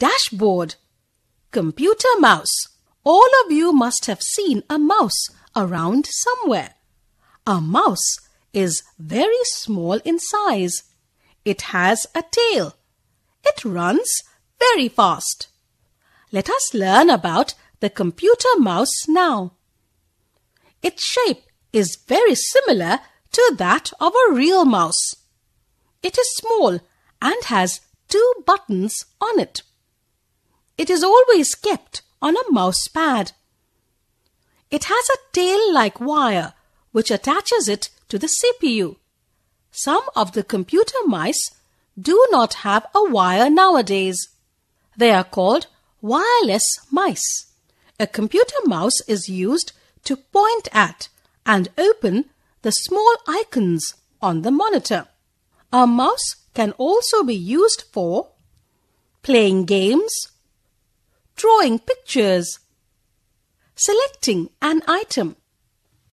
Dashboard. Computer mouse. All of you must have seen a mouse around somewhere. A mouse is very small in size. It has a tail. It runs very fast. Let us learn about the computer mouse now. Its shape is very similar to that of a real mouse. It is small and has two buttons on it. It is always kept on a mouse pad. It has a tail-like wire which attaches it to the CPU. Some of the computer mice do not have a wire nowadays. They are called wireless mice. A computer mouse is used to point at and open the small icons on the monitor. A mouse can also be used for playing games, drawing pictures, selecting an item,